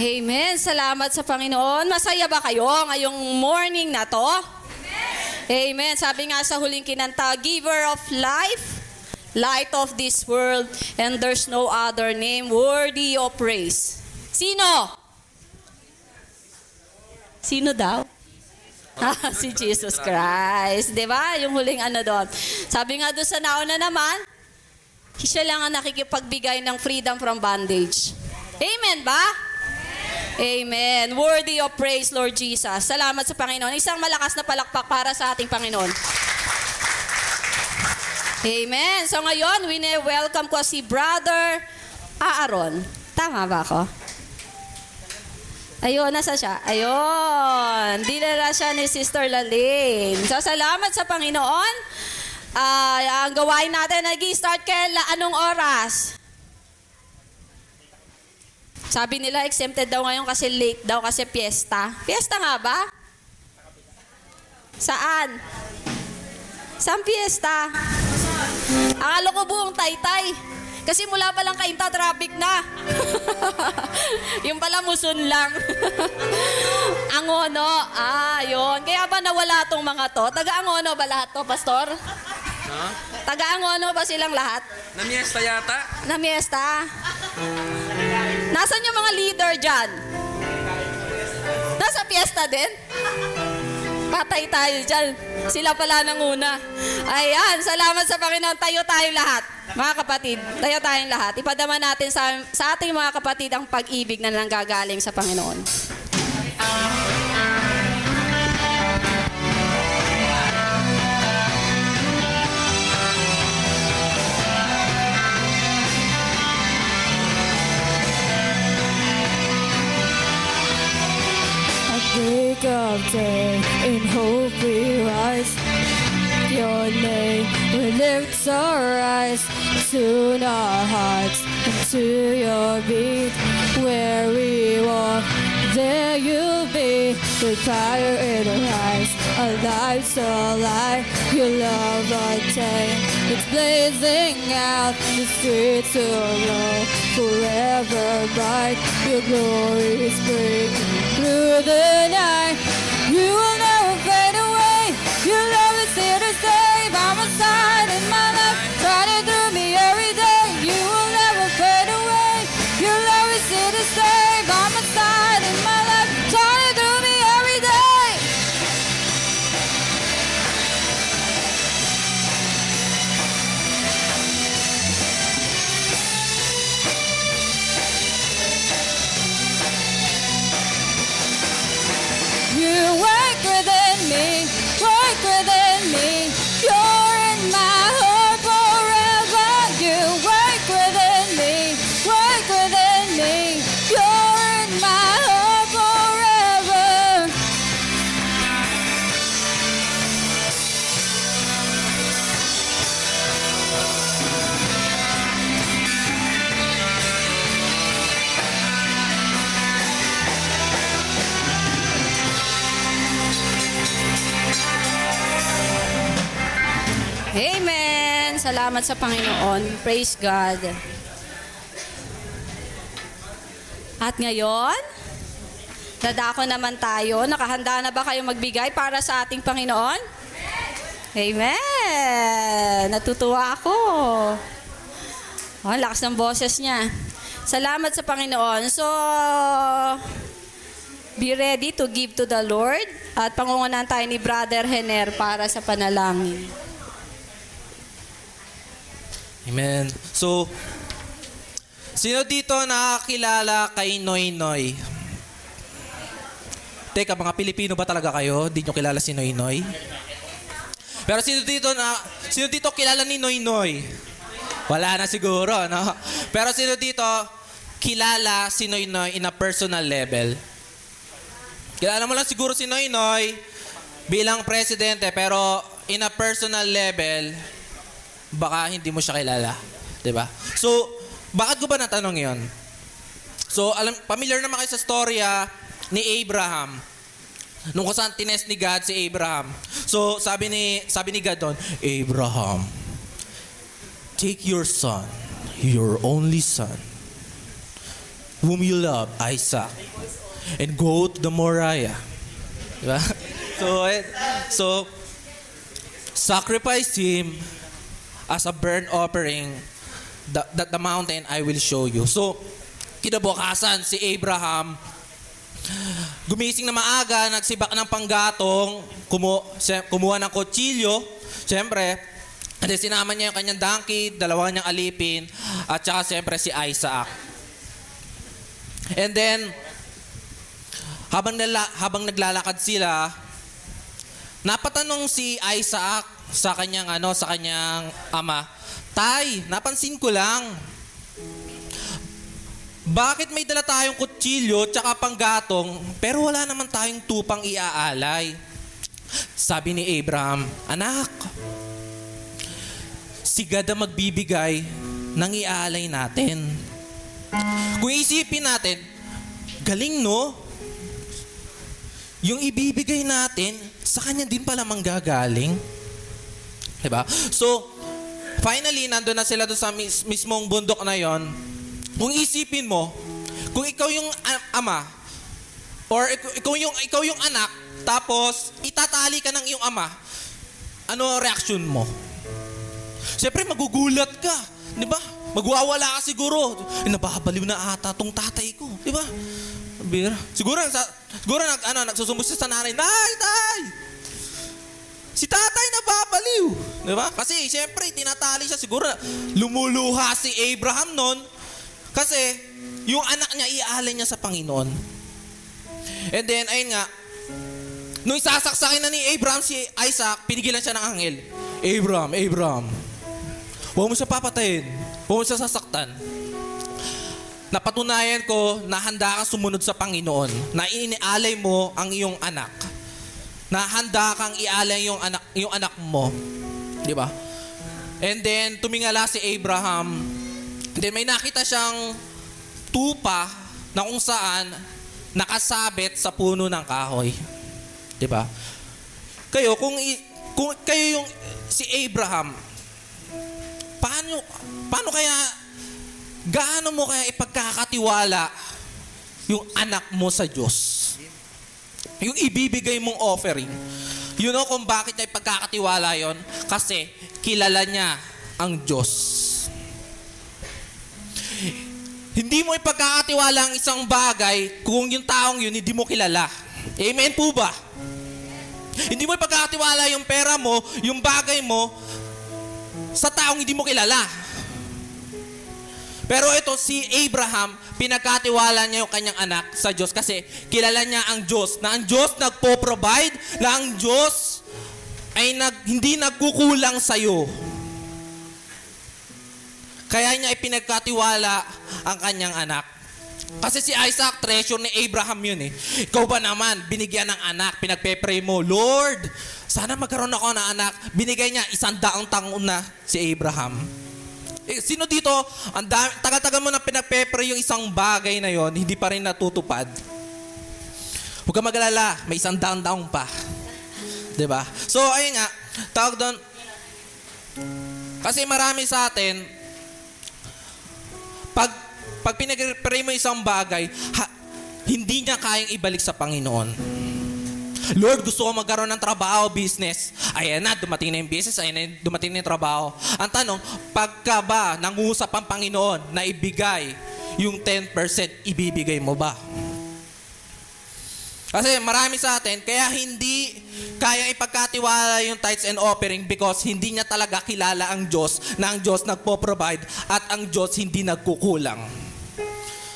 Amen. Salamat sa Panginoon. Masaya ba kayo ngayong morning na to? Amen. Sabi nga sa huling kinanta, Giver of life, light of this world, and there's no other name worthy of praise. Sino? Sino daw? Ah, si Jesus Christ. Di ba? Yung huling ano doon. Sabi nga doon sa nauna naman, siya lang ang nakikipagbigay ng freedom from bondage. Amen ba? Amen. Worthy of praise, Lord Jesus. Salamat sa Panginoon. Isang malakas na palakpak para sa ating Panginoon. Amen. So ngayon, wini-welcome ko si Brother Aaron. Tama ba ako? Ayun, nasa siya? Ayun. Dinala siya ni Sister Lalene. So, salamat sa Panginoon. Ah, ang gawain natin, nag-start kailan? Anong oras? Sabi nila, exempted daw ngayon kasi late daw kasi piyesta. Piyesta nga ba? Saan? Saan piyesta? Akala ko buong taytay. Kasi mula pa lang kainta, traffic na. yung pala muson lang. Angono. Ah, yun. Kaya ba nawala tong mga to? Taga-Angono ba lahat to, Pastor? Ha? Taga-Angono ba silang lahat? Namiesta yata? Na miesta? Nasaan yung mga leader dyan? Nasa piyesta din? Patay tayo dyan. Sila pala nanguna. Ayan, salamat sa Panginoon. Tayo tayong lahat. Mga kapatid, tayo tayong lahat. Ipadama natin sa, sa ating mga kapatid ang pag-ibig na nanggagaling sa Panginoon. Break of day, in hope we rise. Your name we lift our eyes, tune our hearts to your beat. Where we walk, there you'll be, with fire in our eyes, our lives so light, your love untamed. It's blazing out the streets of love, forever bright. Your glory is breaking the night. You Salamat sa Panginoon. Praise God. At ngayon, dadako naman tayo. Nakahanda na ba kayo magbigay para sa ating Panginoon? Amen! Natutuwa ako. Oh, lakas ng boses niya. Salamat sa Panginoon. So, be ready to give to the Lord. At pangungunan tayo ni Brother Hener para sa panalangin. Amen. So, sino dito nakakilala kay Noy Noy? Teka, mga Pilipino ba talaga kayo? Di nyo kilala si Noy Noy? Pero sino dito na sino dito kilala ni Noy Noy? Wala na siguro, no? Pero sino dito kilala si Noy Noy in a personal level? Kilala mo lang siguro si Noy Noy bilang presidente pero in a personal level baka hindi mo siya kilala. ba? So, bakit ko ba natanong 'yon? So, alam, familiar naman kayo sa storya ni Abraham. Nung kung tinest ni God si Abraham. So, sabi ni, sabi ni God doon, Abraham, take your son, your only son, whom you love, Isaac, and go to the Moriah. Diba? So, eh, so, sacrifice him as a burnt offering that, that the mountain I will show you. So, kinabukasan si Abraham gumising na maaga, nagsibak ng panggatong, kumu kumuha ng kutsilyo, siyempre, at sinama niya yung kanyang donkey, dalawa niyang alipin, at saka siyempre si Isaac. And then, habang, nala, habang naglalakad sila, napatanong si Isaac sa kanyang ano sa kanyang ama, Tay, napansin ko lang, bakit may dala tayong kutsilyo tsaka panggatong pero wala naman tayong tupang iaalay? Sabi ni Abraham, Anak, si God ang magbibigay ng iaalay natin. Kung isipin natin, galing no? Yung ibibigay natin, sa kanya din pala manggagaling. Diba? So, finally, nandun na sila doon sa mis- mismong bundok na yon. Kung isipin mo, kung ikaw yung ama, or ik- ikaw yung, ikaw yung anak, tapos itatali ka ng iyong ama, ano reaction mo? Siyempre, magugulat ka. Di ba? Magwawala ka siguro. Eh, nababaliw na ata tong tatay ko. Di ba? Bir. Siguro, sa, siguro nag, ano, nagsusumbos siya sa nanay, Nay! Nay! Si tatay nababaliw. Di ba? Kasi siyempre, tinatali siya. Siguro lumuluha si Abraham noon. Kasi yung anak niya, iaalay niya sa Panginoon. And then, ayun nga, nung isasaksakin na ni Abraham si Isaac, pinigilan siya ng anghel. Abraham, Abraham, huwag mo siya papatayin. Huwag mo siya sasaktan. Napatunayan ko na handa kang sumunod sa Panginoon, na inialay mo ang iyong anak na handa kang ialay yung anak yung anak mo. 'Di ba? And then tumingala si Abraham. Then may nakita siyang tupa na kung saan nakasabit sa puno ng kahoy. 'Di ba? Kayo kung kung kayo yung si Abraham paano paano kaya gaano mo kaya ipagkakatiwala yung anak mo sa Diyos? Yung ibibigay mong offering. You know kung bakit niya ipagkakatiwala yon? Kasi kilala niya ang Diyos. Hindi mo ipagkakatiwala ang isang bagay kung yung taong yun hindi mo kilala. Amen po ba? Hindi mo ipagkakatiwala yung pera mo, yung bagay mo, sa taong hindi mo kilala. Pero ito, si Abraham, pinagkatiwala niya yung kanyang anak sa Diyos kasi kilala niya ang Diyos, na ang Diyos nagpo-provide, na ang Diyos ay nag, hindi nagkukulang sa'yo. Kaya niya ipinagkatiwala ang kanyang anak. Kasi si Isaac, treasure ni Abraham yun eh. Ikaw ba naman, binigyan ng anak, pinagpe-pray mo, Lord, sana magkaroon ako ng anak. Binigay niya, isang daang taon na si Abraham. Eh, sino dito, ang tagal-tagal mo na pinagpe-pray yung isang bagay na yon, hindi pa rin natutupad. Huwag ka magalala, may isang daang-daong pa. ba? So, ayun nga, tawag doon, kasi marami sa atin, pag, pag pinag-pray mo isang bagay, ha- hindi niya kayang ibalik sa Panginoon. Lord, gusto ko magkaroon ng trabaho, business. Ayan na, dumating na yung business, ayan na, dumating na yung trabaho. Ang tanong, pagka ba nangusap ang Panginoon na ibigay yung 10%, ibibigay mo ba? Kasi marami sa atin, kaya hindi kaya ipagkatiwala yung tithes and offering because hindi niya talaga kilala ang Diyos na ang Diyos nagpo-provide at ang Diyos hindi nagkukulang.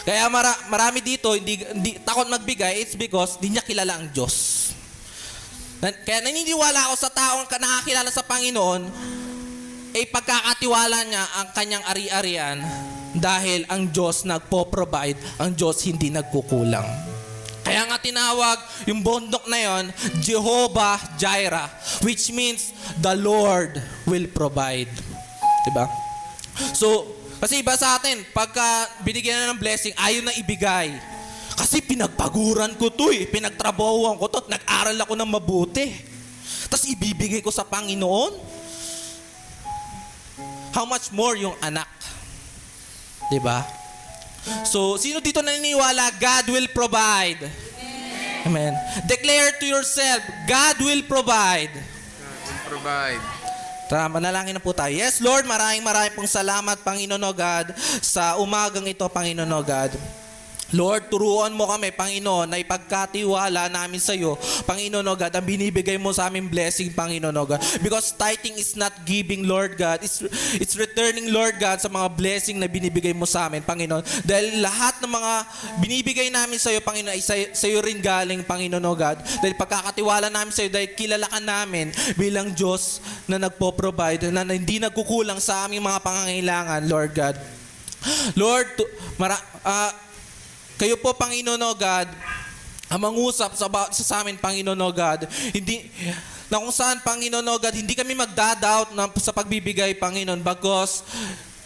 Kaya mara- marami dito hindi, hindi takot magbigay, it's because hindi niya kilala ang Diyos. Kaya naniniwala ako sa taong ka- nakakilala sa Panginoon, ay pagkakatiwala niya ang kanyang ari-arian dahil ang Diyos nagpo-provide, ang Diyos hindi nagkukulang. Kaya nga tinawag yung bundok na yon, Jehovah Jireh, which means the Lord will provide. Diba? So, kasi iba sa atin, pagka binigyan na ng blessing, ayaw na ibigay. Kasi pinagpaguran ko to eh, pinagtrabahuan ko to, nag-aral ako ng mabuti. Tapos ibibigay ko sa Panginoon. How much more yung anak? 'Di ba? So, sino dito naniniwala God will provide? Amen. Declare to yourself, God will provide. Provide. Tara, manalangin na po tayo. Yes, Lord, maraming maraming pong salamat, Panginoon o God, sa umagang ito, Panginoon o God. Lord, turuan mo kami, Panginoon, na ipagkatiwala namin sa iyo, Panginoon o God, ang binibigay mo sa aming blessing, Panginoon o God. Because tithing is not giving, Lord God. It's, it's returning, Lord God, sa mga blessing na binibigay mo sa amin, Panginoon. Dahil lahat ng mga binibigay namin sa iyo, Panginoon, ay sa, sa iyo rin galing, Panginoon o God. Dahil pagkakatiwala namin sa iyo, dahil kilala ka namin bilang Diyos na nagpo-provide, na hindi nagkukulang sa aming mga pangangailangan, Lord God. Lord, tu- mara, ah, kayo po, Panginoon o God, ang mangusap sa, sa amin, Panginoon o God. Hindi, na kung saan, Panginoon o God, hindi kami magdadoubt na, sa pagbibigay, Panginoon, bagos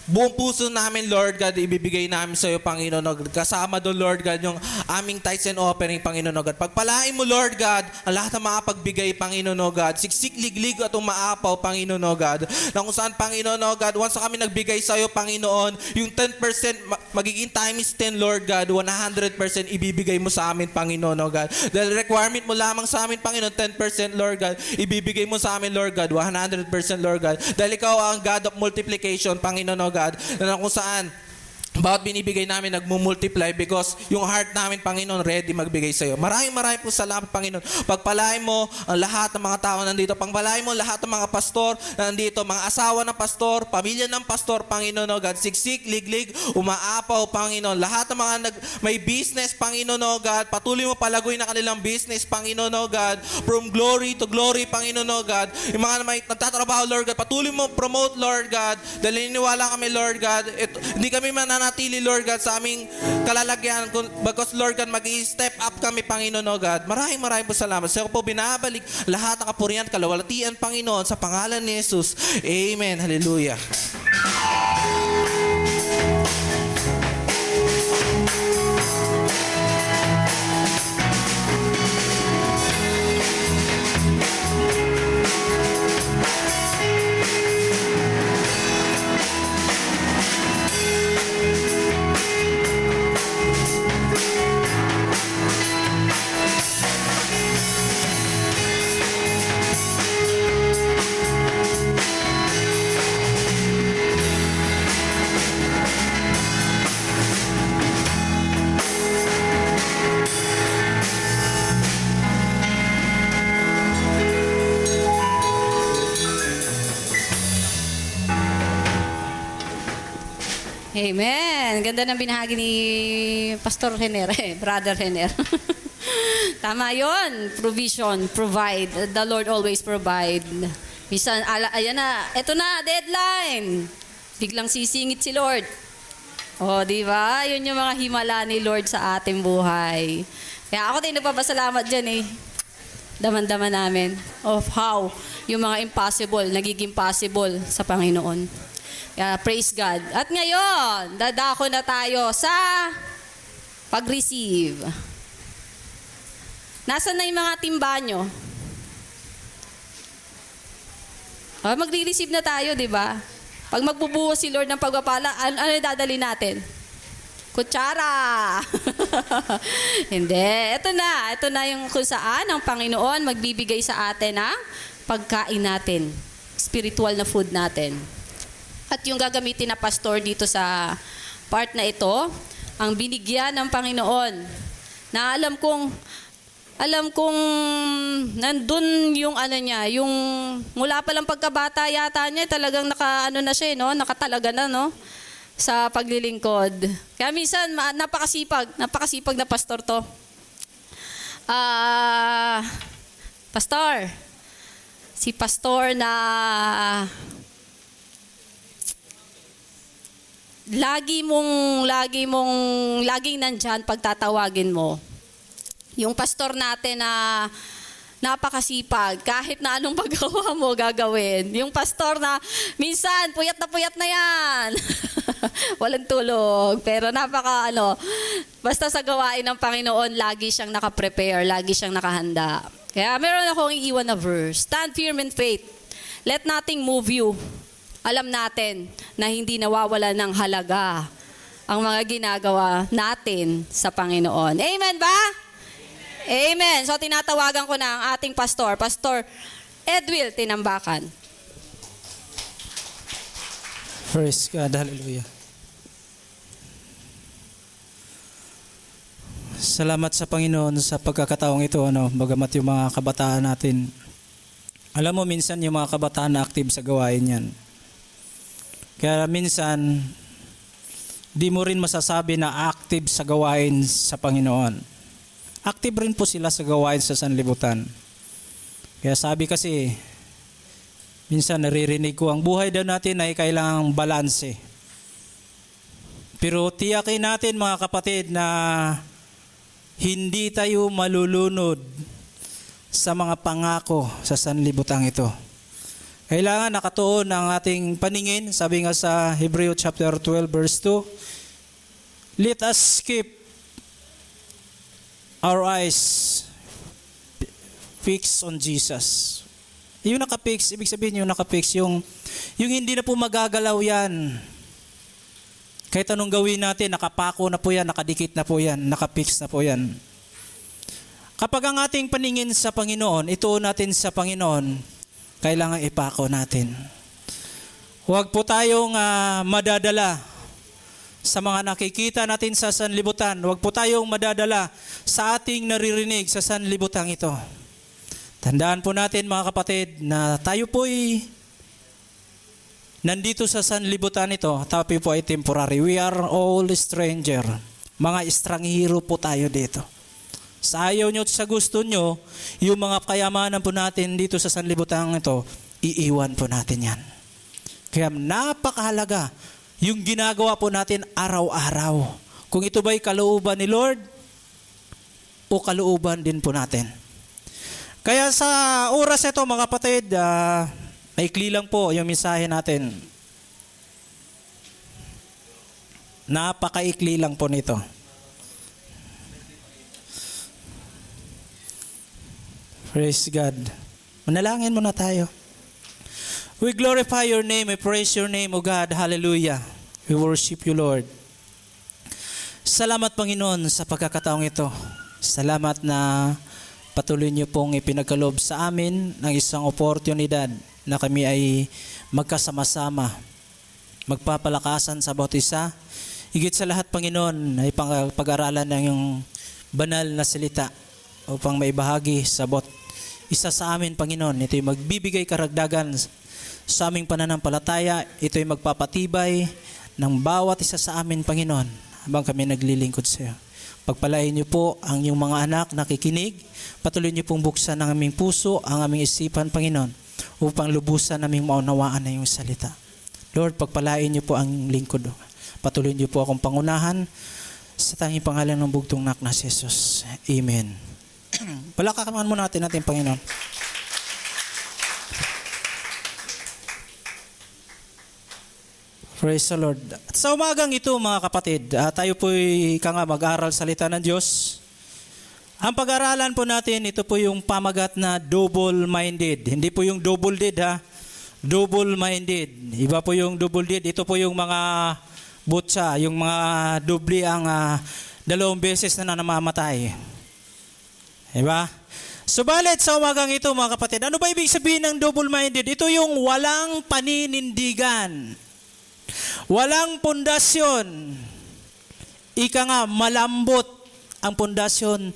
buong puso namin, Lord God, ibibigay namin sa iyo, Panginoon God. Kasama doon, Lord God, yung aming tithes and offering, Panginoon God. Pagpalain mo, Lord God, ang lahat ng mga pagbigay, Panginoon God. Siksik, liglig at umaapaw, Panginoon God. Na kung saan, Panginoon God, once kami nagbigay sa iyo, Panginoon, yung 10% ma- magiging times 10, Lord God, 100% ibibigay mo sa amin, Panginoon God. Dahil requirement mo lamang sa amin, Panginoon, 10%, Lord God, ibibigay mo sa amin, Lord God, 100%, Lord God. Dahil ikaw ang God of multiplication, Panginoon o God, na kung saan bawat binibigay namin nagmumultiply because yung heart namin, Panginoon, ready magbigay sa iyo. Maraming maraming po salamat, Panginoon. Pagpalain mo ang lahat ng mga tao nandito. Pagpalain mo lahat ng mga pastor na nandito, mga asawa ng pastor, pamilya ng pastor, Panginoon, oh God. Siksik, liglig, umaapaw, Panginoon. Lahat ng mga nag, may business, Panginoon, oh God. Patuloy mo palagoy na kanilang business, Panginoon, oh God. From glory to glory, Panginoon, God. Yung mga may nagtatrabaho, Lord God, patuloy mo promote, Lord God. Dahil niniwala kami, Lord God. Ito, hindi kami mananatili, Lord God, sa aming kalalagyan. Because, Lord God, mag-step up kami, Panginoon, oh God. Maraming maraming po salamat. Sa iyo po binabalik lahat ng kapurihan, kalawalatian, Panginoon, sa pangalan ni Jesus. Amen. Hallelujah. Amen. Ganda ng binahagi ni Pastor Hener, eh, Brother Hener. Tama yon Provision, provide. The Lord always provide. Minsan, ala, ayan na, eto na, deadline. Biglang sisingit si Lord. O, di ba? Yun yung mga himala ni Lord sa ating buhay. Kaya ako din nagpapasalamat dyan eh. Daman-daman namin of how yung mga impossible nagiging possible sa Panginoon. Kaya praise God. At ngayon, dadako na tayo sa pag-receive. Nasaan na yung mga timba nyo? Oh, magre-receive na tayo, di ba? Pag magbubuhos si Lord ng pagpapala, an- ano yung dadali natin? Kutsara! Hindi. Ito na. Ito na yung kung saan ang Panginoon magbibigay sa atin ng pagkain natin. Spiritual na food natin. At yung gagamitin na pastor dito sa part na ito, ang binigyan ng Panginoon. Na alam kong alam kong nandun yung ano niya, yung mula pa lang pagkabata yata niya, talagang naka ano na siya, eh, no? Nakatalaga na, no? Sa paglilingkod. Kaya minsan, napakasipag, napakasipag na pastor to. Ah, pastor, si pastor na lagi mong lagi mong laging nandyan pagtatawagin mo. Yung pastor natin na napakasipag, kahit na anong paggawa mo gagawin. Yung pastor na minsan puyat na puyat na yan. Walang tulog, pero napaka ano, basta sa gawain ng Panginoon, lagi siyang nakaprepare, lagi siyang nakahanda. Kaya meron akong iiwan na verse. Stand firm in faith. Let nothing move you alam natin na hindi nawawala ng halaga ang mga ginagawa natin sa Panginoon. Amen ba? Amen. So tinatawagan ko na ang ating pastor, Pastor Edwil Tinambakan. Praise God. Hallelujah. Salamat sa Panginoon sa pagkakataong ito, ano, bagamat yung mga kabataan natin. Alam mo, minsan yung mga kabataan na active sa gawain yan. Kaya minsan, di mo rin masasabi na active sa gawain sa Panginoon. Active rin po sila sa gawain sa sanlibutan. Kaya sabi kasi, minsan naririnig ko, ang buhay daw natin ay kailangang balanse. Pero tiyakin natin mga kapatid na hindi tayo malulunod sa mga pangako sa sanlibutan ito. Kailangan nakatuon ang ating paningin, sabi nga sa Hebreo chapter 12 verse 2, Let us keep our eyes fixed on Jesus. Yung nakapix, ibig sabihin yung nakapix, yung, yung hindi na po magagalaw yan. Kahit anong gawin natin, nakapako na po yan, nakadikit na po yan, nakapix na po yan. Kapag ang ating paningin sa Panginoon, ito natin sa Panginoon, kailangan ipako natin. Huwag po tayong uh, madadala sa mga nakikita natin sa sanlibutan. Huwag po tayong madadala sa ating naririnig sa sanlibutan ito. Tandaan po natin mga kapatid na tayo po'y Nandito sa sanlibutan ito, tayo po ay temporary. We are all stranger. Mga estranghero po tayo dito. Sa ayaw nyo at sa gusto nyo, yung mga kayamanan po natin dito sa sanlibutan ito, iiwan po natin yan. Kaya napakahalaga yung ginagawa po natin araw-araw. Kung ito ba'y kalooban ni Lord o kalooban din po natin. Kaya sa oras ito mga kapatid, uh, Maikli lang po yung mensahe natin. Napakaikli lang po nito. Praise God. Manalangin muna tayo. We glorify your name. We praise your name, O God. Hallelujah. We worship you, Lord. Salamat, Panginoon, sa pagkakataong ito. Salamat na patuloy niyo pong ipinagkalob sa amin ng isang oportunidad na kami ay magkasama-sama, magpapalakasan sa bawat isa. Higit sa lahat, Panginoon, ay pag-aralan ng yung banal na salita upang maibahagi sa bawat isa sa amin, Panginoon. Ito ay magbibigay karagdagan sa aming pananampalataya. Ito ay magpapatibay ng bawat isa sa amin, Panginoon, habang kami naglilingkod sa iyo. Pagpalain niyo po ang inyong mga anak nakikinig. Patuloy niyo pong buksan ang aming puso, ang aming isipan, Panginoon upang lubusan naming maunawaan na yung salita. Lord, pagpalain niyo po ang lingkod. Patuloy niyo po akong pangunahan sa tanging pangalan ng bugtong nak na Jesus. Amen. Palakaman mo natin natin, Panginoon. Praise the Lord. At sa umagang ito, mga kapatid, uh, tayo po'y ka nga mag-aral salita ng Diyos. Ang pag-aralan po natin, ito po yung pamagat na double-minded. Hindi po yung double-dead ha. Double-minded. Iba po yung double-dead. Ito po yung mga butsa, yung mga dubli ang uh, dalawang beses na namamatay. Diba? Subalit sa umagang ito mga kapatid, ano ba ibig sabihin ng double-minded? Ito yung walang paninindigan. Walang pundasyon. Ika nga, malambot ang pundasyon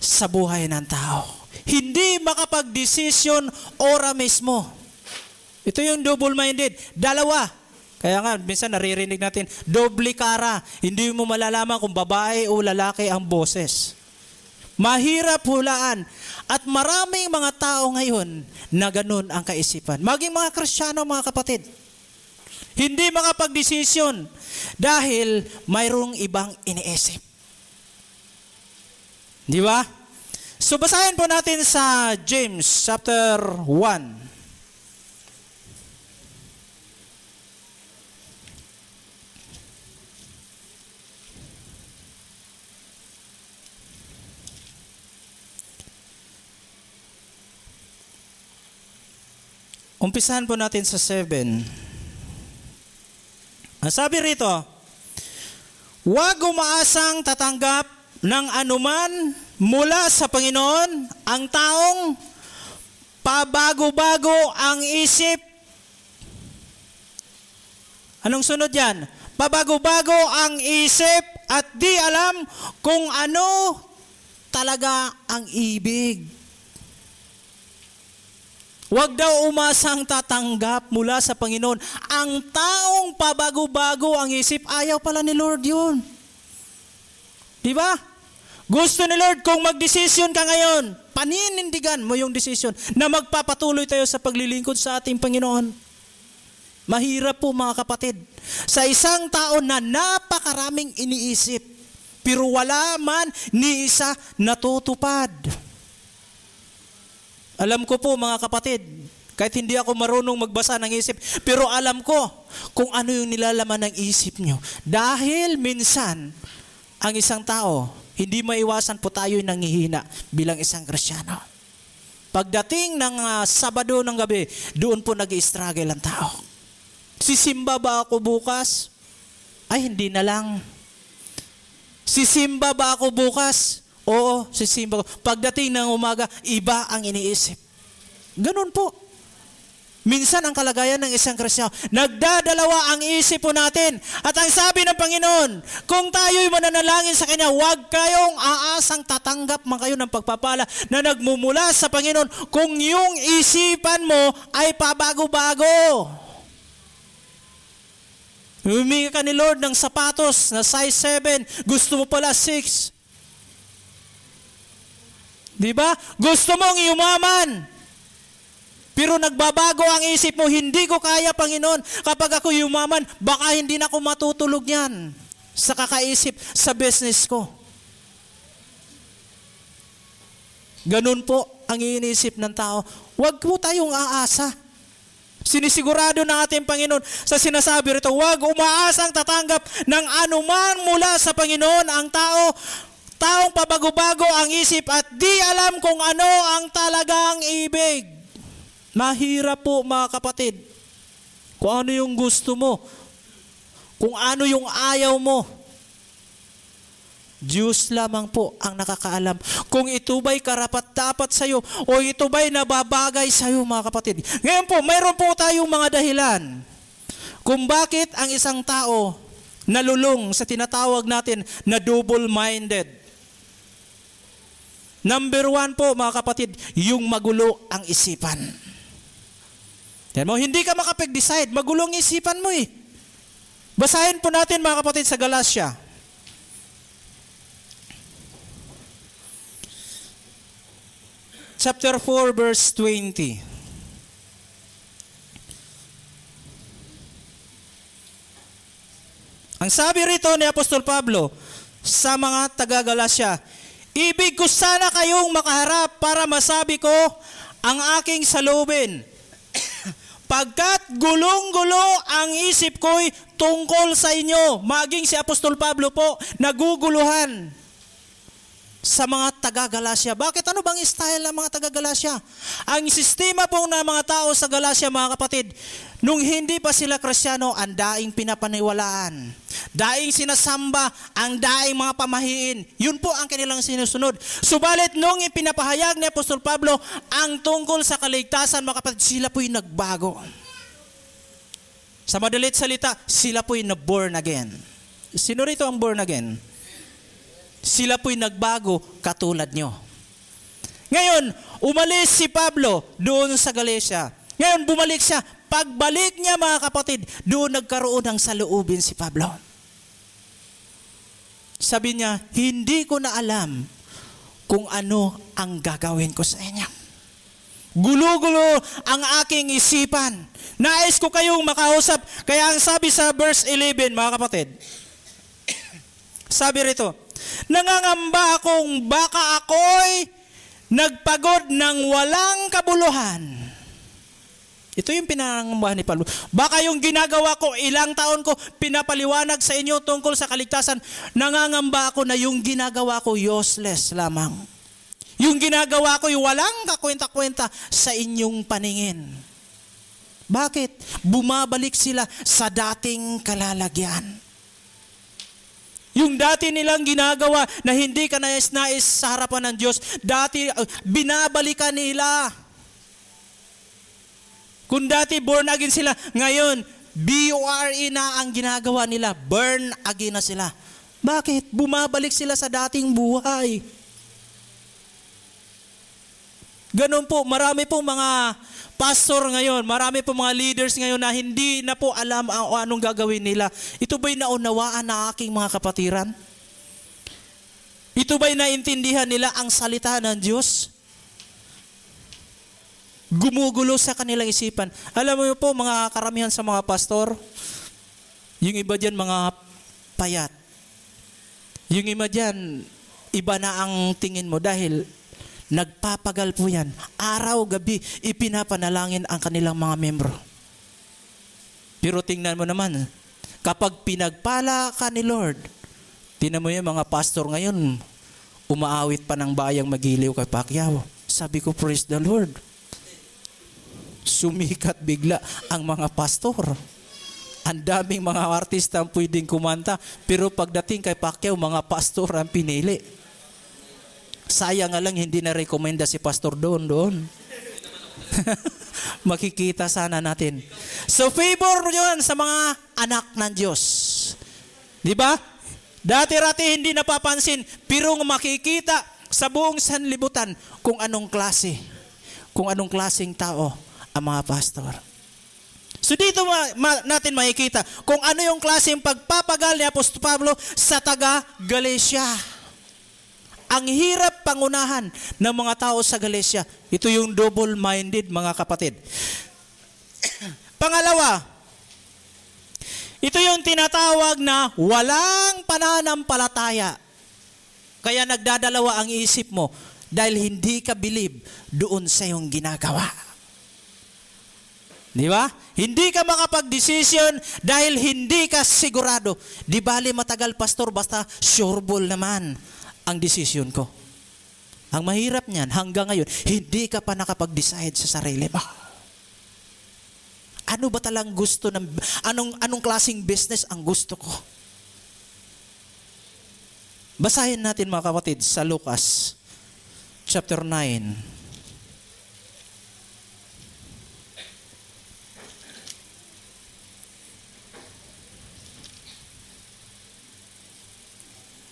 sa buhay ng tao. Hindi makapag-desisyon ora mismo. Ito yung double-minded. Dalawa. Kaya nga, minsan naririnig natin, doble kara. Hindi mo malalaman kung babae o lalaki ang boses. Mahirap hulaan. At maraming mga tao ngayon na ganun ang kaisipan. Maging mga kristyano, mga kapatid. Hindi makapag-desisyon dahil mayroong ibang iniisip. Di ba? So basahin po natin sa James chapter 1. Umpisahan po natin sa 7. Ang sabi rito, Huwag umaasang tatanggap ng anuman mula sa Panginoon ang taong pabago-bago ang isip. Anong sunod yan? Pabago-bago ang isip at di alam kung ano talaga ang ibig. Huwag daw umasang tatanggap mula sa Panginoon. Ang taong pabago-bago ang isip, ayaw pala ni Lord yun. Di ba? Gusto ni Lord kung magdesisyon ka ngayon, paninindigan mo yung desisyon na magpapatuloy tayo sa paglilingkod sa ating Panginoon. Mahirap po mga kapatid. Sa isang tao na napakaraming iniisip, pero wala man ni isa natutupad. Alam ko po mga kapatid, kahit hindi ako marunong magbasa ng isip, pero alam ko kung ano yung nilalaman ng isip nyo. Dahil minsan, ang isang tao, hindi maiwasan po tayo nangihina bilang isang Krisyano. Pagdating ng ah, Sabado ng gabi, doon po nag struggle ang tao. Sisimba ba ako bukas? Ay, hindi na lang. Sisimba ba ako bukas? Oo, sisimba ko. Pagdating ng umaga, iba ang iniisip. Ganun po. Minsan ang kalagayan ng isang Kristiyan, nagdadalawa ang isip po natin. At ang sabi ng Panginoon, kung tayo'y mananalangin sa Kanya, huwag kayong aasang tatanggap man kayo ng pagpapala na nagmumula sa Panginoon kung yung isipan mo ay pabago-bago. Humingi ka ni Lord ng sapatos na size 7, gusto mo pala 6. Di ba? Gusto mong yumaman. Pero nagbabago ang isip mo, hindi ko kaya, Panginoon. Kapag ako yumaman, baka hindi na ako matutulog yan sa kakaisip sa business ko. Ganun po ang iniisip ng tao. Huwag po tayong aasa. Sinisigurado ng ating Panginoon sa sinasabi rito, huwag umaasang tatanggap ng anuman mula sa Panginoon ang tao taong pabago-bago ang isip at di alam kung ano ang talagang ibig. Mahirap po mga kapatid. Kung ano yung gusto mo. Kung ano yung ayaw mo. Diyos lamang po ang nakakaalam kung ito ba'y karapat dapat sa iyo o ito ba'y nababagay sa iyo mga kapatid. Ngayon po, mayroon po tayong mga dahilan kung bakit ang isang tao nalulung sa tinatawag natin na double-minded. Number one po mga kapatid, yung magulo ang isipan. Yan mo, hindi ka makapag-decide, magulong isipan mo eh. Basahin po natin mga kapatid sa Galatia. Chapter 4 verse 20. Ang sabi rito ni Apostol Pablo sa mga taga-Galasya, Ibig ko sana kayong makaharap para masabi ko ang aking salubin. Pagkat gulong-gulo ang isip ko'y tungkol sa inyo. Maging si Apostol Pablo po, naguguluhan sa mga taga-Galasya. Bakit? Ano bang style ng mga taga-Galasya? Ang sistema po ng mga tao sa Galasya, mga kapatid, nung hindi pa sila kristyano, ang daing pinapaniwalaan. Daing sinasamba, ang daing mga pamahiin. Yun po ang kanilang sinusunod. Subalit nung ipinapahayag ni Apostol Pablo ang tungkol sa kaligtasan, mga kapatid, sila po'y nagbago. Sa madalit salita, sila po'y na-born again. Sino rito ang born again? Sila po'y nagbago katulad nyo. Ngayon, umalis si Pablo doon sa Galatia. Ngayon, bumalik siya. Pagbalik niya mga kapatid, doon nagkaroon ng saluubin si Pablo. Sabi niya, hindi ko na alam kung ano ang gagawin ko sa inyo. Gulo-gulo ang aking isipan. Nais ko kayong makausap. Kaya ang sabi sa verse 11, mga kapatid, sabi rito, Nangangamba akong baka ako'y nagpagod ng walang kabuluhan. Ito yung pinangangambahan ni Pablo. Baka yung ginagawa ko, ilang taon ko pinapaliwanag sa inyo tungkol sa kaligtasan, nangangamba ako na yung ginagawa ko useless lamang. Yung ginagawa ko, yung walang kakwenta-kwenta sa inyong paningin. Bakit? Bumabalik sila sa dating kalalagyan. Yung dati nilang ginagawa na hindi ka nais-nais sa harapan ng Diyos, dati uh, binabalikan nila. Kung dati born again sila, ngayon, B-U-R-E na ang ginagawa nila. Burn again na sila. Bakit? Bumabalik sila sa dating buhay. Ganun po, marami po mga pastor ngayon, marami po mga leaders ngayon na hindi na po alam ang, anong gagawin nila. Ito ba'y naunawaan na aking mga kapatiran? Ito ba'y naintindihan nila ang salita ng Diyos? Gumugulo sa kanilang isipan. Alam mo po, mga karamihan sa mga pastor, yung iba dyan mga payat. Yung iba dyan, iba na ang tingin mo dahil nagpapagal po yan. Araw, gabi, ipinapanalangin ang kanilang mga membro. Pero tingnan mo naman, kapag pinagpala ka ni Lord, tinan mo yung mga pastor ngayon, umaawit pa ng bayang magiliw kay Pacquiao. Sabi ko, praise the Lord. Sumikat bigla ang mga pastor. Ang daming mga artista ang pwedeng kumanta, pero pagdating kay Pacquiao, mga pastor ang pinili. Sayang nga lang hindi na rekomenda si pastor doon doon. Makikita sana natin. So favor yun sa mga anak ng Diyos. Di ba? Dati-rati hindi napapansin, pero makikita sa buong sanlibutan kung anong klase, kung anong klaseng tao ang mga pastor. So dito ma- ma- natin makikita kung ano yung klaseng pagpapagal ni Apostol Pablo sa taga Galatia. Ang hirap pangunahan ng mga tao sa Galatia. Ito yung double-minded mga kapatid. Pangalawa, ito yung tinatawag na walang pananampalataya. Kaya nagdadalawa ang isip mo dahil hindi ka believe doon sa iyong ginagawa. Di ba? Hindi ka makapag-desisyon dahil hindi ka sigurado. Di bali matagal pastor basta sureball naman ang desisyon ko. Ang mahirap niyan, hanggang ngayon, hindi ka pa nakapag-decide sa sarili mo. Ano ba talang gusto ng, anong, anong klaseng business ang gusto ko? Basahin natin mga kapatid sa Lucas chapter 9.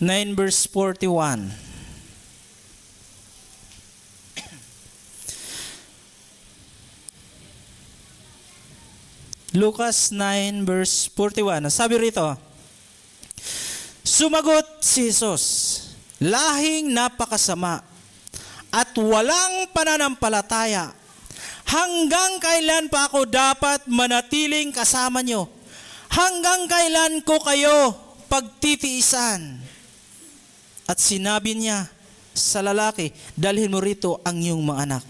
Nine verse 41. Lucas 9 verse 41. Sabi rito, Sumagot si Jesus, lahing napakasama at walang pananampalataya. Hanggang kailan pa ako dapat manatiling kasama nyo? Hanggang kailan ko kayo pagtitiisan? At sinabi niya sa lalaki, dalhin mo rito ang iyong mga anak.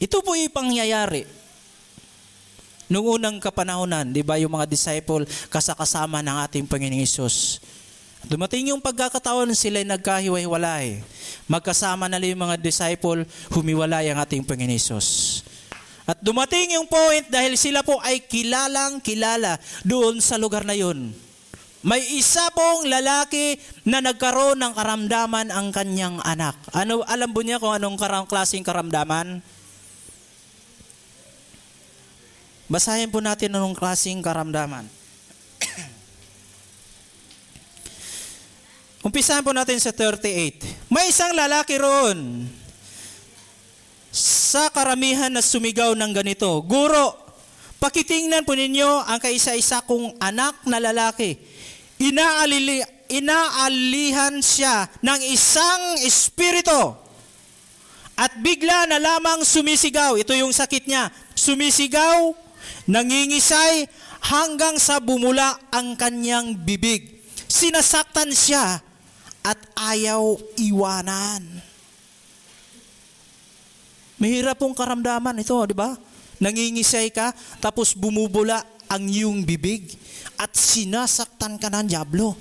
Ito po yung pangyayari. Noong unang kapanahonan, di ba yung mga disciple kasakasama ng ating Panginoong Isus. Dumating yung pagkakataon sila nagkahiwa-hiwalay. Magkasama na yung mga disciple, humiwalay ang ating Panginoong Isus. At dumating yung point dahil sila po ay kilalang kilala doon sa lugar na yun. May isa pong lalaki na nagkaroon ng karamdaman ang kanyang anak. Ano, alam po niya kung anong karam, klaseng karamdaman? Basahin po natin anong klaseng karamdaman. Umpisahan po natin sa 38. May isang lalaki roon sa karamihan na sumigaw ng ganito, Guro, pakitingnan po ninyo ang kaisa-isa kong anak na lalaki. Inaalili, inaalihan siya ng isang espiritu. At bigla na lamang sumisigaw. Ito yung sakit niya. Sumisigaw, nangingisay, hanggang sa bumula ang kanyang bibig. Sinasaktan siya at ayaw iwanan. Mahirap pong karamdaman ito, di ba? Nangingisay ka, tapos bumubula ang iyong bibig at sinasaktan ka ng Diablo.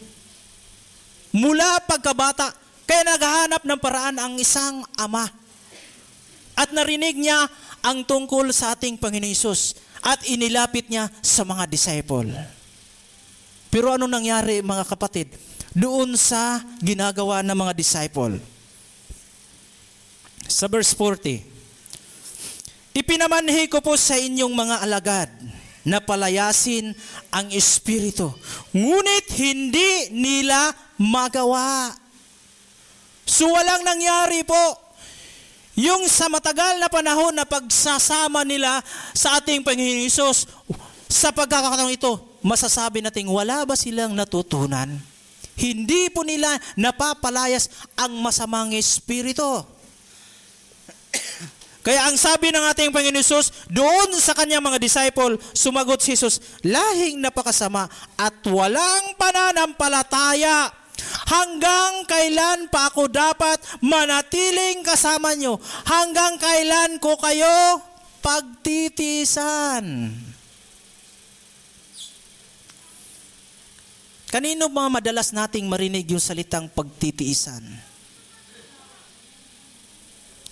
Mula pagkabata, kaya naghahanap ng paraan ang isang ama. At narinig niya ang tungkol sa ating Panginoon Isus at inilapit niya sa mga disciple. Pero ano nangyari mga kapatid? doon sa ginagawa ng mga disciple. Sa verse 40, Ipinamanhi ko po sa inyong mga alagad na palayasin ang Espiritu, ngunit hindi nila magawa. So walang nangyari po. Yung sa matagal na panahon na pagsasama nila sa ating Panginoon Isus, sa pagkakataong ito, masasabi natin wala ba silang natutunan? Hindi po nila napapalayas ang masamang espiritu. Kaya ang sabi ng ating Panginoon Isus, doon sa kanyang mga disciple, sumagot si Jesus, lahing napakasama at walang pananampalataya. Hanggang kailan pa ako dapat manatiling kasama nyo? Hanggang kailan ko kayo pagtitisan? Kanino mga madalas nating marinig yung salitang pagtitiisan?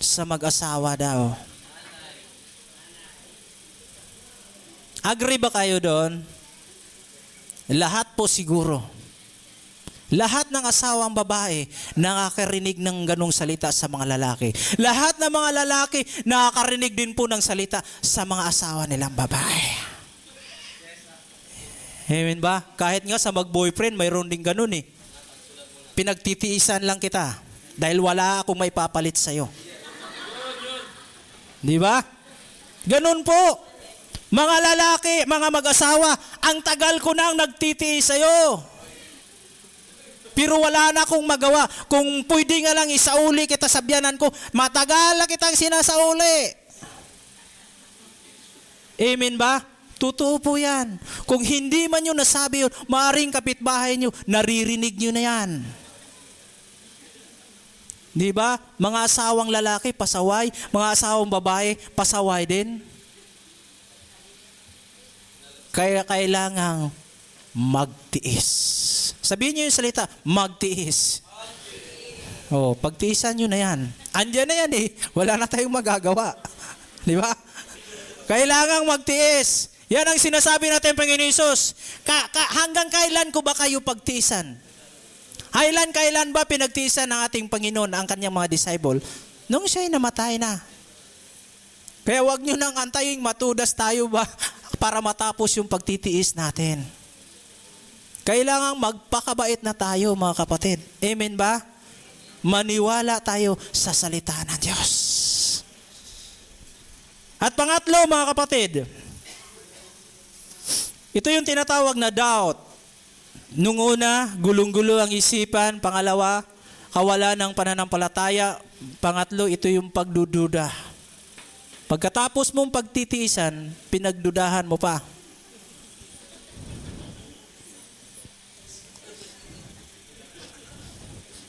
Sa mag-asawa daw. Agree ba kayo doon? Lahat po siguro. Lahat ng asawang babae nakakarinig ng ganong salita sa mga lalaki. Lahat ng mga lalaki nakakarinig din po ng salita sa mga asawa nilang babae. Amen ba? Kahit nga sa mag-boyfriend, mayroon din ganun eh. Pinagtitiisan lang kita dahil wala akong may papalit sa'yo. Di ba? Ganun po. Mga lalaki, mga mag-asawa, ang tagal ko nang nagtitiis sa'yo. Pero wala na akong magawa. Kung pwede nga lang isauli kita sa biyanan ko, matagal na kitang sinasauli. Amen ba? Totoo po yan. Kung hindi man nyo nasabi yun, maaring kapitbahay nyo, naririnig nyo na yan. Di ba? Mga asawang lalaki, pasaway. Mga asawang babae, pasaway din. Kaya kailangang magtiis. Sabihin niyo yung salita, magtiis. Oh, pagtiisan niyo na yan. Andiyan na yan eh. Wala na tayong magagawa. Di ba? Kailangang magtiis. Yan ang sinasabi natin, Panginoon Isus. Ka, ka, hanggang kailan ko ba kayo pagtiisan? Kailan, kailan ba pinagtiisan ng ating Panginoon ang kanyang mga disciple? Nung siya'y namatay na. Kaya wag nyo nang antayin matudas tayo ba para matapos yung pagtitiis natin. Kailangan magpakabait na tayo mga kapatid. Amen ba? Maniwala tayo sa salita ng Diyos. At pangatlo mga kapatid, ito yung tinatawag na doubt. Nung una, gulong-gulo ang isipan. Pangalawa, kawala ng pananampalataya. Pangatlo, ito yung pagdududa. Pagkatapos mong pagtitiisan, pinagdudahan mo pa.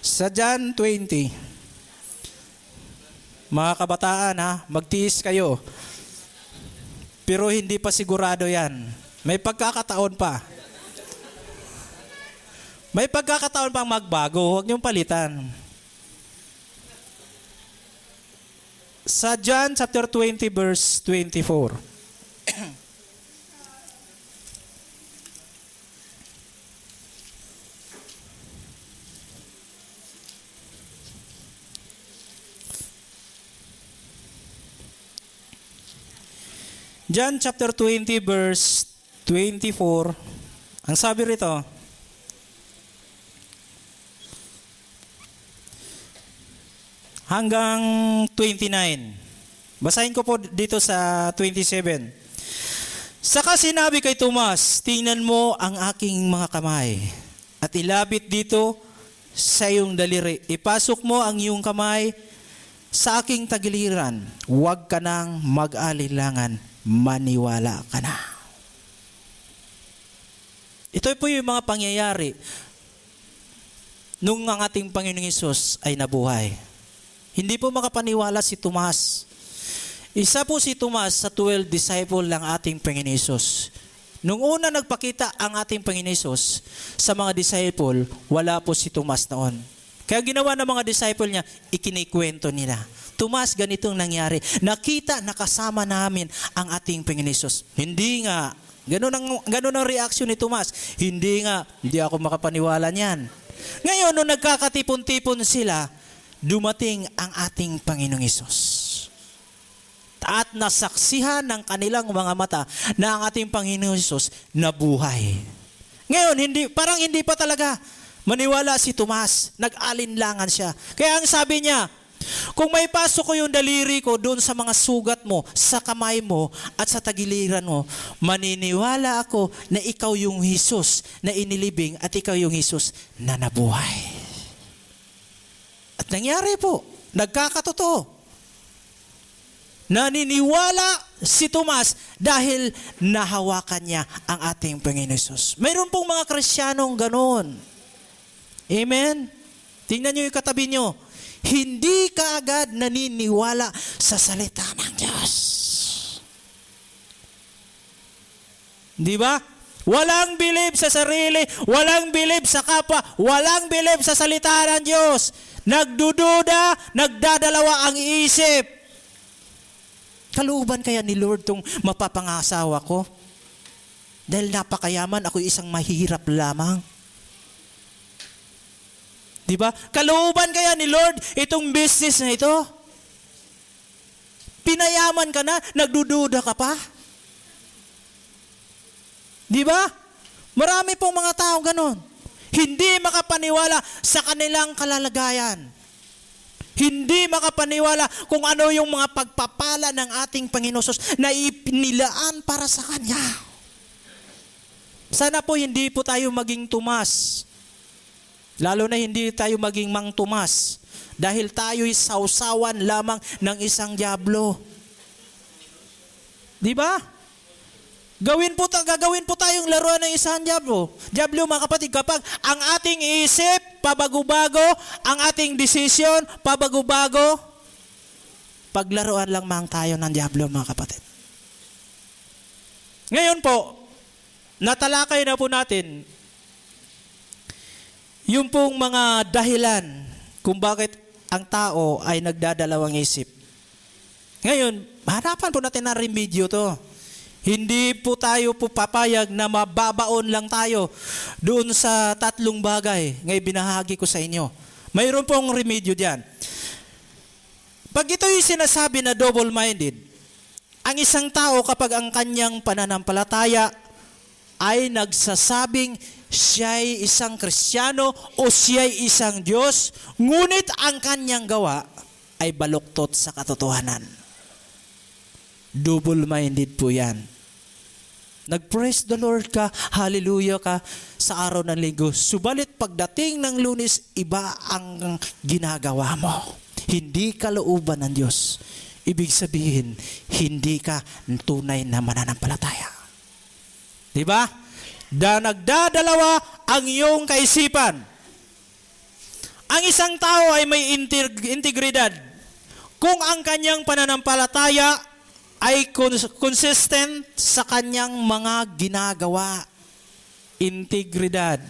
Sa John 20, mga kabataan ha, magtiis kayo. Pero hindi pa sigurado yan. May pagkakataon pa. May pagkakataon pang magbago, huwag niyong palitan. Sa John chapter 20 verse 24. John chapter 20 verse 24. Ang sabi rito, hanggang 29. Basahin ko po dito sa 27. Saka sinabi kay Tomas, tingnan mo ang aking mga kamay at ilabit dito sa iyong daliri. Ipasok mo ang iyong kamay sa aking tagiliran. Huwag ka nang mag-alilangan. Maniwala ka na. Ito po yung mga pangyayari nung ang ating Panginoong Isus ay nabuhay. Hindi po makapaniwala si Tomas. Isa po si Tomas sa 12 disciple ng ating Panginoon Isus. Nung una nagpakita ang ating Panginoon Isus sa mga disciple, wala po si Tomas noon. Kaya ginawa ng mga disciple niya, ikinikwento nila. Tomas, ganitong nangyari. Nakita, nakasama namin ang ating Panginoon Isus. Hindi nga. Ganun ang, ganun ang reaction ni Tomas. Hindi nga, hindi ako makapaniwala niyan. Ngayon, nung nagkakatipon-tipon sila, dumating ang ating Panginoong Isus. At nasaksihan ng kanilang mga mata na ang ating Panginoong Isus nabuhay. Ngayon, hindi, parang hindi pa talaga maniwala si Tomas. Nag-alinlangan siya. Kaya ang sabi niya, kung may pasok ko yung daliri ko doon sa mga sugat mo, sa kamay mo, at sa tagiliran mo, maniniwala ako na ikaw yung Jesus na inilibing at ikaw yung Jesus na nabuhay. At nangyari po, nagkakatotoo. Naniniwala si Tomas dahil nahawakan niya ang ating Panginoon Jesus. Mayroon pong mga Kristiyanong ganon. Amen? Tingnan niyo yung katabi niyo. Hindi ka agad naniniwala sa salita ng Diyos. Di ba? Walang bilib sa sarili, walang bilib sa kapwa, walang bilib sa salita ng Diyos. Nagdududa, nagdadalawa ang isip. Kaluban kaya ni Lord tong mapapangasawa ko? Dahil napakayaman, ako isang mahirap lamang. Di ba? Kalooban kaya ni Lord itong business na ito? Pinayaman ka na, nagdududa ka pa? Di ba? Marami pong mga tao ganon. Hindi makapaniwala sa kanilang kalalagayan. Hindi makapaniwala kung ano yung mga pagpapala ng ating Panginoon na ipinilaan para sa Kanya. Sana po hindi po tayo maging tumas. Lalo na hindi tayo maging mang tumas. Dahil tayo'y sausawan lamang ng isang diablo. Di ba? Gawin po, ta- gagawin po tayong laruan ng isang diablo. Diablo mga kapatid, kapag ang ating isip, pabago-bago, ang ating desisyon, pabago-bago, paglaruan lang mang tayo ng diablo mga kapatid. Ngayon po, natalakay na po natin yung pong mga dahilan kung bakit ang tao ay nagdadalawang isip. Ngayon, hanapan po natin na remedyo to. Hindi po tayo po papayag na mababaon lang tayo doon sa tatlong bagay ngay binahagi ko sa inyo. Mayroon pong remedyo diyan. Pag ito'y sinasabi na double-minded, ang isang tao kapag ang kanyang pananampalataya ay nagsasabing siya'y isang Kristiyano o siya'y isang Diyos, ngunit ang kanyang gawa ay baluktot sa katotohanan. Double-minded po yan. Nag-praise the Lord ka, hallelujah ka sa araw ng linggo. Subalit pagdating ng lunes, iba ang ginagawa mo. Hindi ka looban ng Diyos. Ibig sabihin, hindi ka tunay na mananampalataya. Di ba? Da nagdadalawa ang iyong kaisipan. Ang isang tao ay may integ- integridad. Kung ang kanyang pananampalataya ay cons- consistent sa kanyang mga ginagawa. Integridad.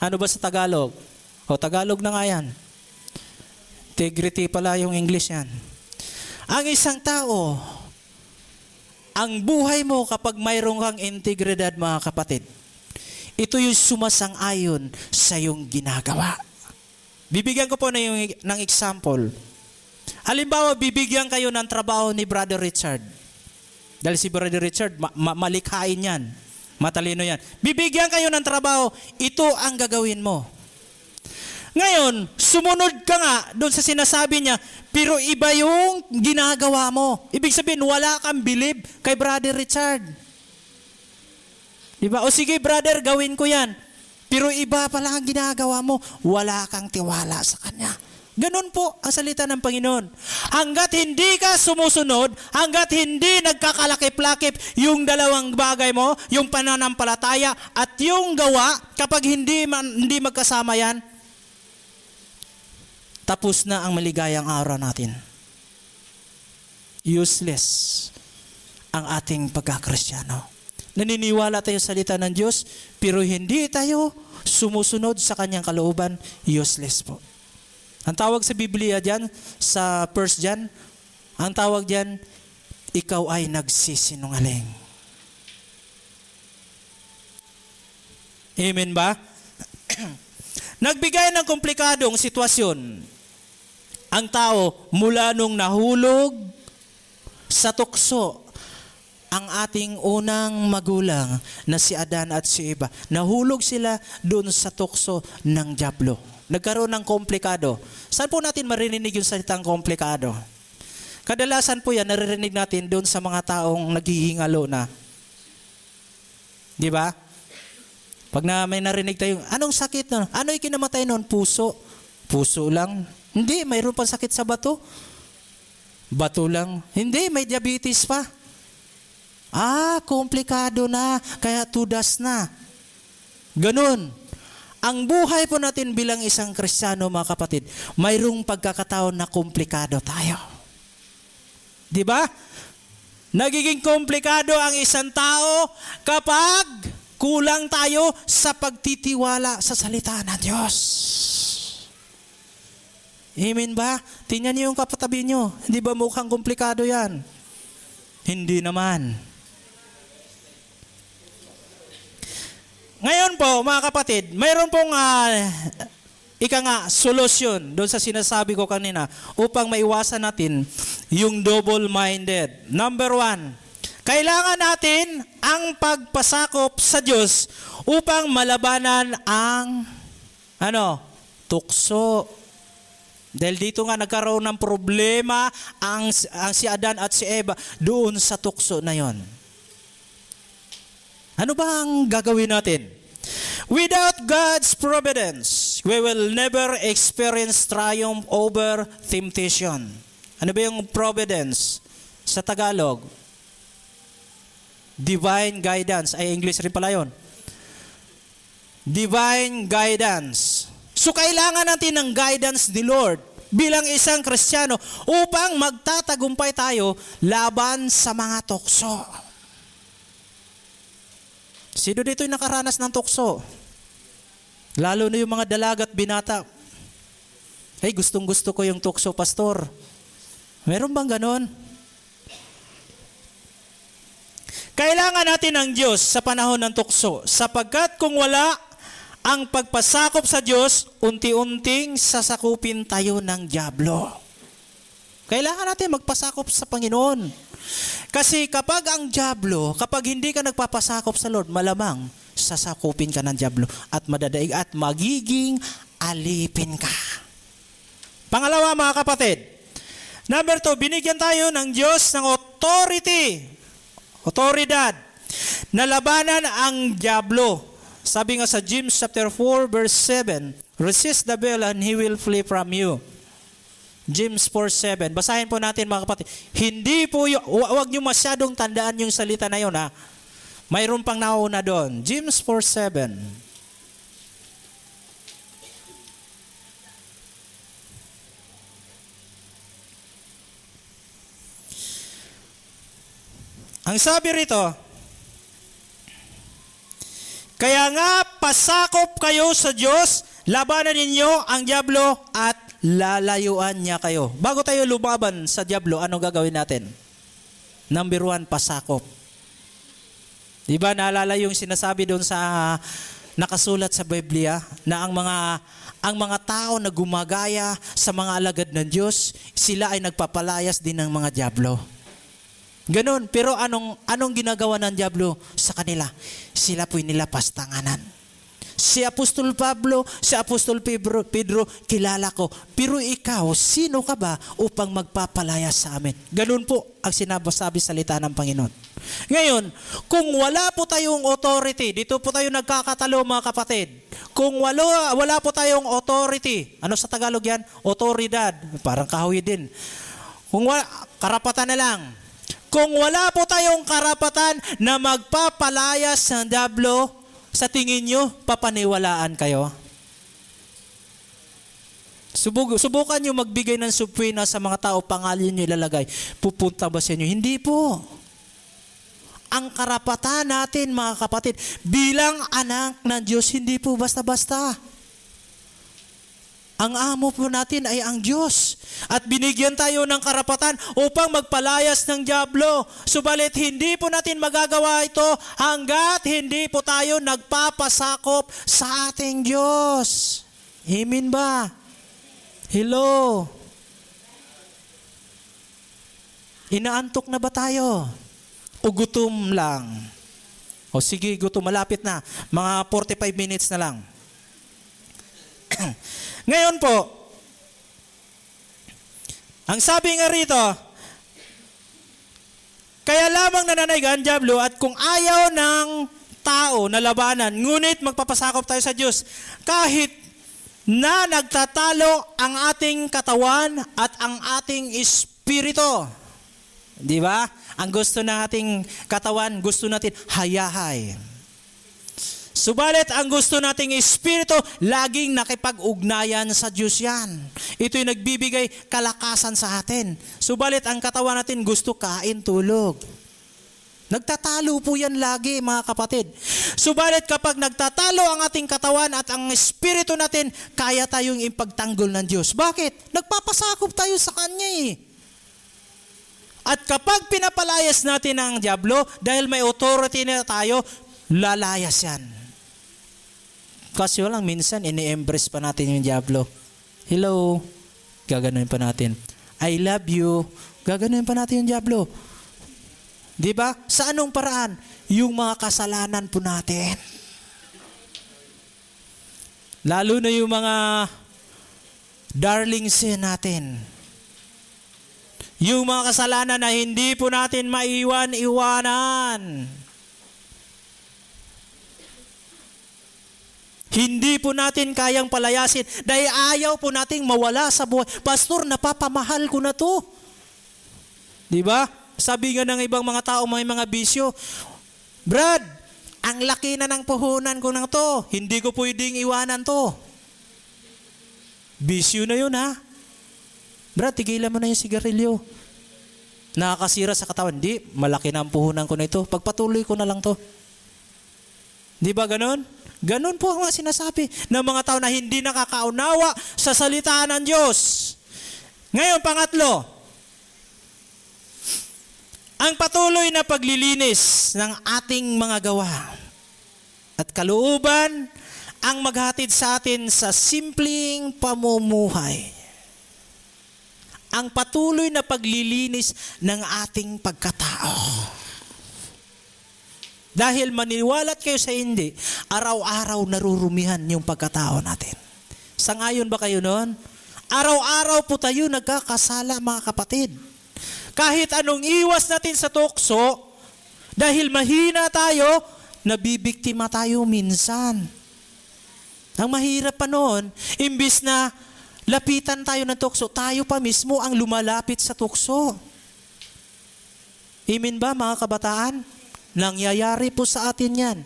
Ano ba sa Tagalog? O Tagalog na nga yan. Integrity pala yung English yan. Ang isang tao, ang buhay mo kapag mayroong kang integridad mga kapatid, ito yung sumasang-ayon sa iyong ginagawa. Bibigyan ko po na yung, ng example. Halimbawa, bibigyan kayo ng trabaho ni Brother Richard. Dahil si Brother Richard, ma- ma- malikhain yan. Matalino yan. Bibigyan kayo ng trabaho, ito ang gagawin mo. Ngayon, sumunod ka nga doon sa sinasabi niya, pero iba yung ginagawa mo. Ibig sabihin, wala kang bilib kay Brother Richard. Diba? O sige, brother, gawin ko yan. Pero iba pala ang ginagawa mo. Wala kang tiwala sa Kanya. Ganun po ang salita ng Panginoon. Hanggat hindi ka sumusunod, hanggat hindi nagkakalakip-lakip yung dalawang bagay mo, yung pananampalataya at yung gawa, kapag hindi, man, hindi magkasama yan, tapos na ang maligayang araw natin. Useless ang ating pagkakristyano. Naniniwala tayo sa salita ng Diyos, pero hindi tayo sumusunod sa kanyang kalooban, useless po. Ang tawag sa Biblia diyan sa first John, ang tawag diyan, ikaw ay nagsisinungaling. Amen ba? Nagbigay ng komplikadong sitwasyon ang tao mula nung nahulog sa tukso ang ating unang magulang na si Adan at si Eva. Nahulog sila doon sa tukso ng Diablo. Nagkaroon ng komplikado. Saan po natin marinig yung salitang komplikado? Kadalasan po yan, naririnig natin doon sa mga taong naghihingalo na. Di ba? Pag na may narinig tayo, anong sakit na? Ano yung kinamatay noon? Puso. Puso lang. Hindi, mayroon pang sakit sa bato. Bato lang. Hindi, may diabetes pa. Ah, komplikado na. Kaya tudas na. Ganun. Ang buhay po natin bilang isang kristyano, mga kapatid, mayroong pagkakataon na komplikado tayo. Di ba? Nagiging komplikado ang isang tao kapag kulang tayo sa pagtitiwala sa salita ng Diyos. Amen ba? Tingnan niyo yung kapatabi niyo. Hindi ba mukhang komplikado yan? Hindi naman. Ngayon po, mga kapatid, mayroon pong uh, ika nga, solusyon doon sa sinasabi ko kanina upang maiwasan natin yung double-minded. Number one, kailangan natin ang pagpasakop sa Diyos upang malabanan ang ano, tukso. Dahil dito nga nagkaroon ng problema ang, ang si Adan at si Eva doon sa tukso na yon. Ano ba ang gagawin natin? Without God's providence, we will never experience triumph over temptation. Ano ba yung providence sa Tagalog? Divine guidance. Ay, English rin pala yun. Divine guidance. So, kailangan natin ng guidance ni Lord bilang isang Kristiyano upang magtatagumpay tayo laban sa mga tukso. Sino dito yung nakaranas ng tukso? Lalo na yung mga dalagat binata. Ay, gustong gusto ko yung tukso, pastor. Meron bang ganon? Kailangan natin ng Diyos sa panahon ng tukso sapagkat kung wala ang pagpasakop sa Diyos, unti-unting sasakupin tayo ng Diablo. Kailangan natin magpasakop sa Panginoon. Kasi kapag ang Diablo, kapag hindi ka nagpapasakop sa Lord, malamang sasakupin ka ng Diablo at madadaig at magiging alipin ka. Pangalawa mga kapatid, number two, binigyan tayo ng Diyos ng authority, autoridad, na labanan ang Diablo. Sabi nga sa James chapter 4 verse 7, resist the devil and he will flee from you. James 4.7. Basahin po natin mga kapatid. Hindi po, yung, huwag nyo masyadong tandaan yung salita na yun ha. Mayroon pang nauna doon. James 4.7. Ang sabi rito, kaya nga pasakop kayo sa Diyos, labanan ninyo ang Diablo at lalayuan niya kayo. Bago tayo lumaban sa Diablo, ano gagawin natin? Number one, pasakop. Di ba naalala yung sinasabi doon sa nakasulat sa Biblia na ang mga ang mga tao na gumagaya sa mga alagad ng Diyos, sila ay nagpapalayas din ng mga Diablo. Ganon. Pero anong, anong ginagawa ng Diablo sa kanila? Sila po'y nilapastanganan. Si Apostol Pablo, si Apostol Pedro, Pedro, kilala ko. Pero ikaw, sino ka ba upang magpapalaya sa amin? Ganun po ang sinabasabi salita ng Panginoon. Ngayon, kung wala po tayong authority, dito po tayo nagkakatalo mga kapatid. Kung wala, wala po tayong authority, ano sa Tagalog yan? Autoridad. Parang kahoy din. Kung wala, karapatan na lang. Kung wala po tayong karapatan na magpapalayas ng Diablo, sa tingin nyo, papaniwalaan kayo? Subug, subukan nyo magbigay ng supwina sa mga tao, pangalan nyo ilalagay. Pupunta ba sa inyo? Hindi po. Ang karapatan natin, mga kapatid, bilang anak ng Diyos, hindi po basta-basta. Ang amo po natin ay ang Diyos. At binigyan tayo ng karapatan upang magpalayas ng Diablo. Subalit hindi po natin magagawa ito hanggat hindi po tayo nagpapasakop sa ating Diyos. Amen ba? Hello? Inaantok na ba tayo? O gutom lang? O sige, gutom, malapit na. Mga 45 minutes na lang. Ngayon po, ang sabi nga rito, kaya lamang nananaig ang Diablo at kung ayaw ng tao na labanan, ngunit magpapasakop tayo sa Diyos, kahit na nagtatalo ang ating katawan at ang ating espiritu. Di ba? Ang gusto ng ating katawan, gusto natin hayahay. Subalit ang gusto nating espiritu, laging nakipag-ugnayan sa Diyos yan. Ito'y nagbibigay kalakasan sa atin. Subalit ang katawan natin gusto kain, tulog. Nagtatalo po yan lagi mga kapatid. Subalit kapag nagtatalo ang ating katawan at ang espiritu natin, kaya tayong ipagtanggol ng Diyos. Bakit? Nagpapasakop tayo sa Kanya eh. At kapag pinapalayas natin ang Diablo, dahil may authority na tayo, lalayas yan. Kasi walang minsan, ini-embrace pa natin yung Diablo. Hello? Gaganuin pa natin. I love you. Gaganuin pa natin yung Diablo. Di ba? Sa anong paraan? Yung mga kasalanan po natin. Lalo na yung mga darling sin natin. Yung mga kasalanan na hindi po natin maiwan-iwanan. Hindi po natin kayang palayasin dahil ayaw po nating mawala sa buhay. Pastor, napapamahal ko na to. Di ba? Sabi nga ng ibang mga tao, may mga bisyo, Brad, ang laki na ng puhunan ko ng to. Hindi ko pwedeng iwanan to. Bisyo na yun ha. Brad, tigilan mo na yung sigarilyo. Nakakasira sa katawan. Hindi, malaki na ang puhunan ko na ito. Pagpatuloy ko na lang to. Di ba ganon? Ganon po ang sinasabi ng mga tao na hindi nakakaunawa sa salita ng Diyos. Ngayon, pangatlo, ang patuloy na paglilinis ng ating mga gawa at kalooban ang maghatid sa atin sa simpleng pamumuhay. Ang patuloy na paglilinis ng ating pagkatao. Dahil maniwalat kayo sa hindi, araw-araw narurumihan yung pagkatao natin. Sangayon ba kayo noon? Araw-araw po tayo nagkakasala mga kapatid. Kahit anong iwas natin sa tukso, dahil mahina tayo, nabibiktima tayo minsan. Ang mahirap pa noon, imbis na lapitan tayo ng tukso, tayo pa mismo ang lumalapit sa tukso. Amen ba mga kabataan? Nangyayari po sa atin yan.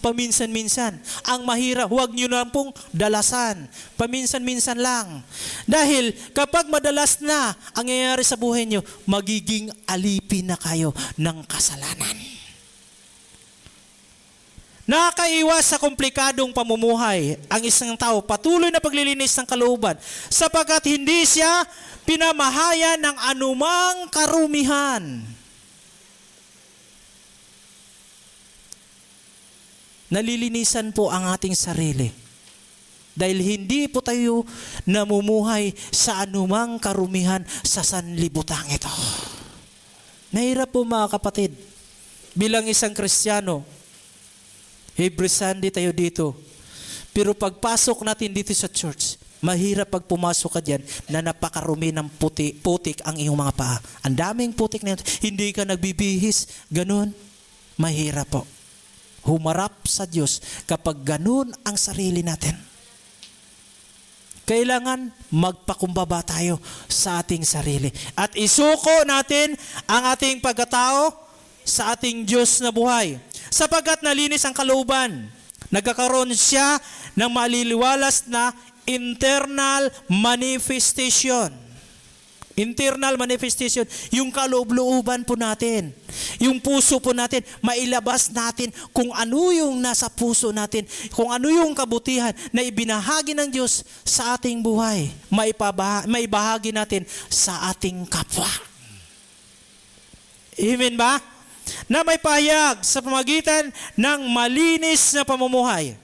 Paminsan-minsan. Ang mahirap, huwag nyo na pong dalasan. Paminsan-minsan lang. Dahil kapag madalas na ang nangyayari sa buhay nyo, magiging alipin na kayo ng kasalanan. Nakakaiwas sa komplikadong pamumuhay ang isang tao patuloy na paglilinis ng kalooban sapagkat hindi siya pinamahayan ng anumang karumihan. Nalilinisan po ang ating sarili. Dahil hindi po tayo namumuhay sa anumang karumihan sa sanlibutang ito. Nahirap po mga kapatid. Bilang isang kristyano, every Sunday tayo dito. Pero pagpasok natin dito sa church, mahirap pag pumasok ka dyan na napakarumi ng puti, putik ang iyong mga paa. Ang daming putik na yun. Hindi ka nagbibihis. Ganun. Mahirap po humarap sa Diyos kapag ganun ang sarili natin. Kailangan magpakumbaba tayo sa ating sarili. At isuko natin ang ating pagkatao sa ating Diyos na buhay. Sapagkat nalinis ang kalooban, nagkakaroon siya ng maliliwalas na internal manifestation. Internal manifestation, yung kaloob-looban po natin. Yung puso po natin, mailabas natin kung ano yung nasa puso natin, kung ano yung kabutihan na ibinahagi ng Diyos sa ating buhay. Maipabaha, maibahagi natin sa ating kapwa. Amen ba? Na may pahayag sa pamagitan ng malinis na pamumuhay.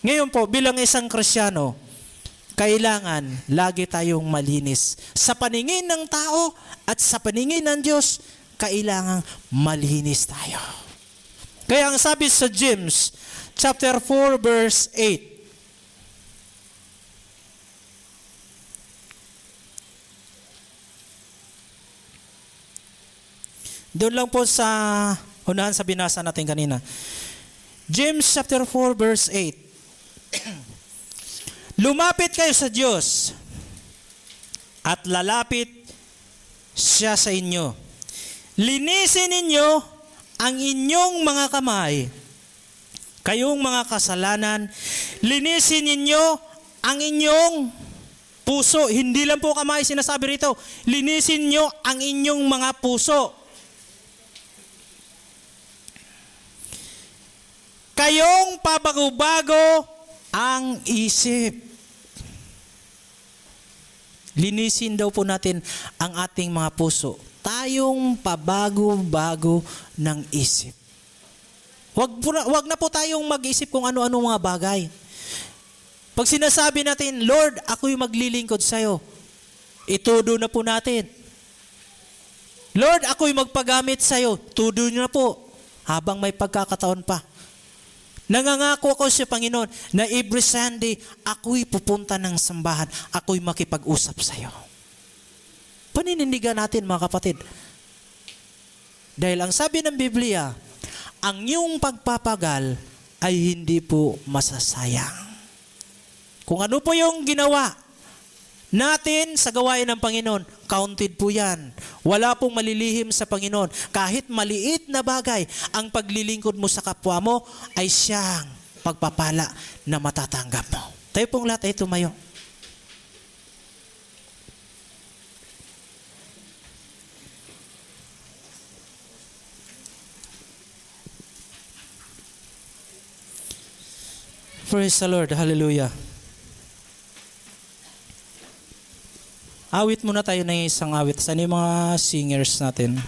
Ngayon po, bilang isang Krisyano, kailangan lagi tayong malinis. Sa paningin ng tao at sa paningin ng Diyos, kailangan malinis tayo. Kaya ang sabi sa James, chapter 4, verse 8, Doon lang po sa unahan sa binasa natin kanina. James chapter 4 verse 8. Lumapit kayo sa Diyos at lalapit siya sa inyo. Linisin ninyo ang inyong mga kamay. Kayong mga kasalanan, linisin ninyo ang inyong puso. Hindi lang po kamay sinasabi rito. Linisin nyo ang inyong mga puso. Kayong pabago-bago ang isip. Linisin daw po natin ang ating mga puso. Tayong pabago-bago ng isip. Wag, po wag na po tayong mag-isip kung ano-ano mga bagay. Pag sinasabi natin, Lord, ako'y maglilingkod sa'yo, itudo na po natin. Lord, ako'y magpagamit sa'yo, tudo nyo na po habang may pagkakataon pa. Nangangako ako sa Panginoon na every Sunday, ako'y pupunta ng sambahan. Ako'y makipag-usap sa iyo. Paninindigan natin mga kapatid. Dahil ang sabi ng Biblia, ang iyong pagpapagal ay hindi po masasayang. Kung ano po yung ginawa natin sa gawain ng Panginoon, counted po yan. Wala pong malilihim sa Panginoon. Kahit maliit na bagay, ang paglilingkod mo sa kapwa mo ay siyang pagpapala na matatanggap mo. Tayo pong lahat ay tumayo. Praise the Lord. Hallelujah. Awit muna tayo ng isang awit. Saan yung mga singers natin?